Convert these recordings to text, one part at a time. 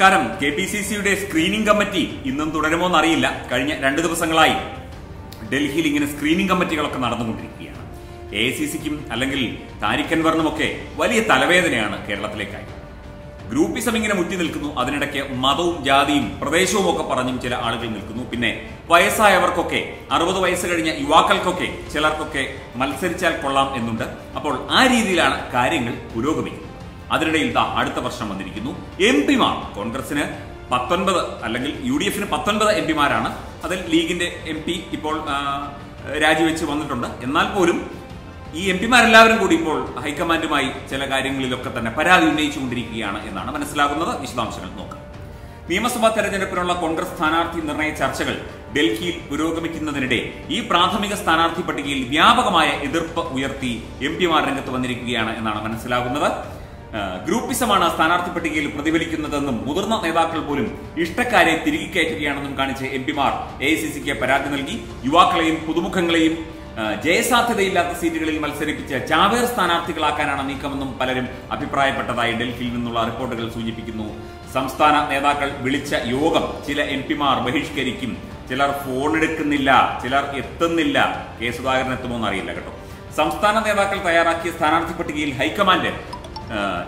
നമസ്കാരം. K P C സിയുടെ screening committee ഇന്നും തുടരുമോ എന്നറിയില്ല. കഴിഞ്ഞ രണ്ട് ദിവസങ്ങളായി ഡൽഹിയിൽ ഇങ്ങനെ സ്ക്രീനിംഗ് കമ്മിറ്റികളൊക്കെ നടന്നുകൊണ്ടിരിക്കുകയാണ്. എ സി സിക്കും അല്ലെങ്കിൽ താരിഖ് വലിയ തലവേദനയാണ് കേരളത്തിലേക്കായി. ഗ്രൂപ്പിസം ഇങ്ങനെ മുറ്റി നിൽക്കുന്നു. അതിനിടയ്ക്ക് മതവും ജാതിയും പ്രദേശവും ഒക്കെ പറഞ്ഞും ചില ആളുകൾ നിൽക്കുന്നു. പിന്നെ വയസ്സായവർക്കൊക്കെ അറുപത് വയസ്സ് കഴിഞ്ഞ യുവാക്കൾക്കൊക്കെ ചിലർക്കൊക്കെ മത്സരിച്ചാൽ കൊള്ളാം എന്നുണ്ട്. അപ്പോൾ ആ രീതിയിലാണ് കാര്യങ്ങൾ പുരോഗമിക്കുന്നത്. അതിനിടയിൽ ദാ അടുത്ത പ്രശ്നം വന്നിരിക്കുന്നു. എം പിമാർ കോൺഗ്രസിന് പത്തൊൻപത് അല്ലെങ്കിൽ യു ഡി എഫിന് പത്തൊൻപത് എം പിമാരാണ്. അതിൽ ലീഗിന്റെ എം പി ഇപ്പോൾ രാജിവെച്ച് വന്നിട്ടുണ്ട്. എന്നാൽ പോലും ഈ എം പിമാരെല്ലാവരും കൂടി ഇപ്പോൾ ഹൈക്കമാൻഡുമായി ചില കാര്യങ്ങളിലൊക്കെ തന്നെ പരാതി ഉന്നയിച്ചുകൊണ്ടിരിക്കുകയാണ് എന്നാണ് മനസ്സിലാകുന്നത്. വിശദാംശങ്ങൾ നോക്കാം. നിയമസഭാ തെരഞ്ഞെടുപ്പിനുള്ള കോൺഗ്രസ് സ്ഥാനാർത്ഥി നിർണയ ചർച്ചകൾ ഡൽഹിയിൽ പുരോഗമിക്കുന്നതിനിടെ ഈ പ്രാഥമിക സ്ഥാനാർത്ഥി പട്ടികയിൽ വ്യാപകമായ എതിർപ്പ് ഉയർത്തി എം പിമാർ രംഗത്ത് വന്നിരിക്കുകയാണ് എന്നാണ് മനസ്സിലാകുന്നത്. ഗ്രൂപ്പിസമാണ് സ്ഥാനാർത്ഥി പട്ടികയിൽ പ്രതിഫലിക്കുന്നതെന്നും മുതിർന്ന നേതാക്കൾ പോലും ഇഷ്ടക്കാരെ തിരികെ കയറ്റുകയാണെന്നും കാണിച്ച് എം പിമാർ എ ഐ സി സിക്ക് പരാതി നൽകി. യുവാക്കളെയും പുതുമുഖങ്ങളെയും ജയസാധ്യതയില്ലാത്ത സീറ്റുകളിൽ മത്സരിപ്പിച്ച് ചാവേർ സ്ഥാനാർത്ഥികളാക്കാനാണ് നീക്കമെന്നും പലരും അഭിപ്രായപ്പെട്ടതായി ഡൽഹിയിൽ നിന്നുള്ള റിപ്പോർട്ടുകൾ സൂചിപ്പിക്കുന്നു. സംസ്ഥാന നേതാക്കൾ വിളിച്ച യോഗം ചില എം പിമാർ ബഹിഷ്കരിക്കും. ചിലർ ഫോൺ എടുക്കുന്നില്ല ചിലർ എത്തുന്നില്ല. കെ സുധാകരൻ എത്തുമോ എന്നറിയില്ല കേട്ടോ. സംസ്ഥാന നേതാക്കൾ തയ്യാറാക്കിയ സ്ഥാനാർത്ഥി പട്ടികയിൽ ഹൈക്കമാൻഡ്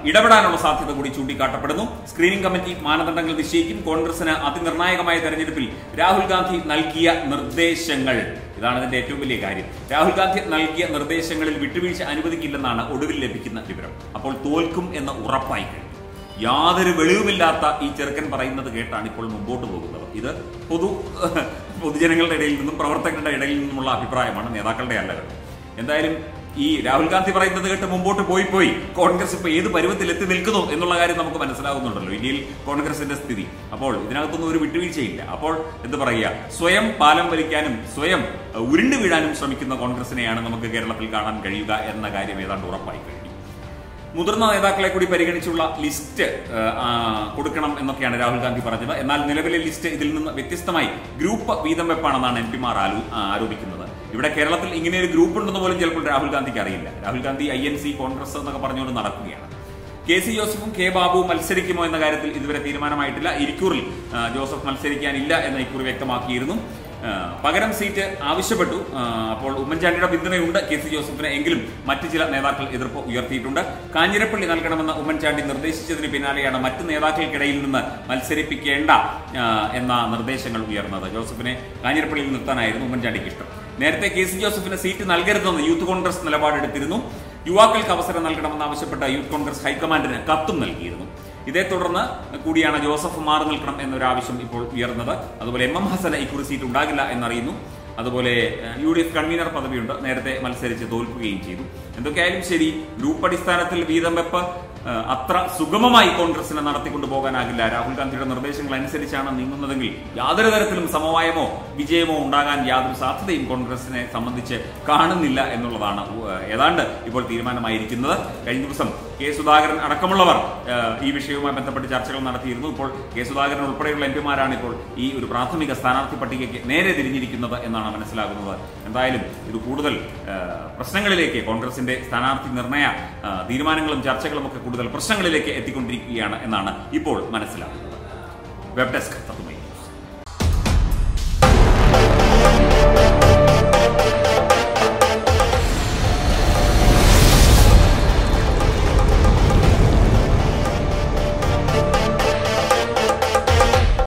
ഇടപെടാനുള്ള സാധ്യത കൂടി ചൂണ്ടിക്കാട്ടപ്പെടുന്നു. സ്ക്രീനിംഗ് കമ്മിറ്റി മാനദണ്ഡങ്ങൾ നിശ്ചയിക്കും. കോൺഗ്രസിന് അതിനിർണായകമായ തെരഞ്ഞെടുപ്പിൽ രാഹുൽ ഗാന്ധി നൽകിയ നിർദ്ദേശങ്ങൾ. ഇതാണ് ഇതിന്റെ ഏറ്റവും വലിയ കാര്യം. രാഹുൽ ഗാന്ധി നൽകിയ നിർദ്ദേശങ്ങളിൽ വിട്ടുവീഴ്ച അനുവദിക്കില്ലെന്നാണ് ഒടുവിൽ ലഭിക്കുന്ന വിവരം. അപ്പോൾ തോൽക്കും എന്ന് ഉറപ്പായി കഴിഞ്ഞു. യാതൊരു വെളിവുമില്ലാത്ത ഈ ചെറുക്കൻ പറയുന്നത് കേട്ടാണ് ഇപ്പോൾ മുമ്പോട്ട് പോകുന്നത്. ഇത് പൊതു പൊതുജനങ്ങളുടെ ഇടയിൽ നിന്നും പ്രവർത്തകരുടെ ഇടയിൽ നിന്നുമുള്ള അഭിപ്രായമാണ് നേതാക്കളുടെ അല്ല എന്തായാലും ഈ രാഹുൽ ഗാന്ധി പറയുന്നത് കേട്ട് മുമ്പോട്ട് പോയി പോയി കോൺഗ്രസ് ഇപ്പൊ ഏത് പരുവത്തിൽ എത്തി നിൽക്കുന്നു എന്നുള്ള കാര്യം നമുക്ക് മനസ്സിലാകുന്നുണ്ടല്ലോ. ഇന്ത്യയിൽ കോൺഗ്രസിന്റെ സ്ഥിതി. അപ്പോൾ ഇതിനകത്തൊന്നും ഒരു വിട്ടുവീഴ്ചയില്ല. അപ്പോൾ എന്ത് പറയുക? സ്വയം പാലം വലിക്കാനും സ്വയം ഉരുണ്ടു വീഴാനും ശ്രമിക്കുന്ന കോൺഗ്രസിനെയാണ് നമുക്ക് കേരളത്തിൽ കാണാൻ കഴിയുക എന്ന കാര്യം ഏതാണ്ട് ഉറപ്പായി കഴിഞ്ഞു. മുതിർന്ന നേതാക്കളെ കൂടി പരിഗണിച്ചുള്ള ലിസ്റ്റ് കൊടുക്കണം എന്നൊക്കെയാണ് രാഹുൽ ഗാന്ധി പറഞ്ഞത്. എന്നാൽ നിലവിലെ ലിസ്റ്റ് ഇതിൽ നിന്ന് വ്യത്യസ്തമായി ഗ്രൂപ്പ് വീതം വെപ്പാണെന്നാണ് എം പിമാർ ആരോപിക്കുന്നത്. ഇവിടെ കേരളത്തിൽ ഇങ്ങനെ ഒരു ഗ്രൂപ്പ് ഉണ്ടെന്ന് പോലും ചിലപ്പോൾ രാഹുൽ ഗാന്ധിക്ക് അറിയില്ല. Rahul Gandhi I N C Congress എന്നൊക്കെ പറഞ്ഞുകൊണ്ട് നടക്കുകയാണ്. കെ സി ജോസഫും കെ ബാബുവും മത്സരിക്കുമോ എന്ന കാര്യത്തിൽ ഇതുവരെ തീരുമാനമായിട്ടില്ല. ഇരിക്കൂറിൽ ജോസഫ് മത്സരിക്കാനില്ല എന്ന് ഇക്കുറി വ്യക്തമാക്കിയിരുന്നു. പകരം സീറ്റ് ആവശ്യപ്പെട്ടു. അപ്പോൾ ഉമ്മൻചാണ്ടിയുടെ പിന്തുണയുണ്ട്. കെ സി ജോസഫിന് എങ്കിലും മറ്റ് ചില നേതാക്കൾ എതിർപ്പ് ഉയർത്തിയിട്ടുണ്ട്. കാഞ്ഞിരപ്പള്ളി നൽകണമെന്ന് ഉമ്മൻചാണ്ടി നിർദ്ദേശിച്ചതിന് പിന്നാലെയാണ് മറ്റ് നേതാക്കൾക്കിടയിൽ നിന്ന് മത്സരിപ്പിക്കേണ്ട എന്ന നിർദ്ദേശങ്ങൾ ഉയർന്നത്. ജോസഫിനെ കാഞ്ഞിരപ്പള്ളിയിൽ നിർത്താനായിരുന്നു ഉമ്മൻചാണ്ടിക്ക് ഇഷ്ടം. നേരത്തെ കെ സി ജോസഫിന് സീറ്റ് നൽകരുതെന്ന് യൂത്ത് കോൺഗ്രസ് നിലപാടെടുത്തിരുന്നു. യുവാക്കൾക്ക് അവസരം നൽകണമെന്ന് ആവശ്യപ്പെട്ട യൂത്ത് കോൺഗ്രസ് ഹൈക്കമാൻഡിന് കത്തും നൽകിയിരുന്നു. ഇതേ തുടർന്ന് കൂടിയാണ് ജോസഫ് മാറി നിൽക്കണം എന്നൊരാവശ്യം ഇപ്പോൾ ഉയർന്നത്. അതുപോലെ എം എം ഹസന് ഇക്കുറി സീറ്റ് ഉണ്ടാകില്ല എന്നറിയുന്നു. അതുപോലെ യു ഡി എഫ് കൺവീനർ പദവിയുണ്ട്. നേരത്തെ മത്സരിച്ച് തോൽക്കുകയും ചെയ്തു. എന്തൊക്കെയായാലും ശരി ഗ്രൂപ്പ് അടിസ്ഥാനത്തിൽ വീതം വെപ്പ് അത്ര സുഗമമായി കോൺഗ്രസിനെ നടത്തിക്കൊണ്ടു പോകാനാകില്ല. രാഹുൽ ഗാന്ധിയുടെ നിർദ്ദേശങ്ങൾ അനുസരിച്ചാണ് നീങ്ങുന്നതെങ്കിൽ യാതൊരു തരത്തിലും സമവായമോ വിജയമോ ഉണ്ടാകാൻ യാതൊരു സാധ്യതയും കോൺഗ്രസിനെ സംബന്ധിച്ച് കാണുന്നില്ല എന്നുള്ളതാണ് ഏതാണ്ട് ഇപ്പോൾ തീരുമാനമായിരിക്കുന്നത്. കഴിഞ്ഞ ദിവസം കെ സുധാകരൻ അടക്കമുള്ളവർ ഈ വിഷയവുമായി ബന്ധപ്പെട്ട് ചർച്ചകൾ നടത്തിയിരുന്നു. ഇപ്പോൾ കെ സുധാകരൻ ഉൾപ്പെടെയുള്ള എം പിമാരാണ് ഇപ്പോൾ ഈ ഒരു പ്രാഥമിക സ്ഥാനാർത്ഥി പട്ടികയ്ക്ക് നേരെ തിരിഞ്ഞിരിക്കുന്നത് എന്നാണ് മനസ്സിലാകുന്നത്. എന്തായാലും ഇത് കൂടുതൽ പ്രശ്നങ്ങളിലേക്ക് കോൺഗ്രസിന്റെ സ്ഥാനാർത്ഥി നിർണയ തീരുമാനങ്ങളും ചർച്ചകളും ഒക്കെ കൂടുതൽ പ്രശ്നങ്ങളിലേക്ക് എത്തിക്കൊണ്ടിരിക്കുകയാണ് എന്നാണ് ഇപ്പോൾ മനസ്സിലാകുന്നത്. വെബ് ഡെസ്ക് തത്തുമൈ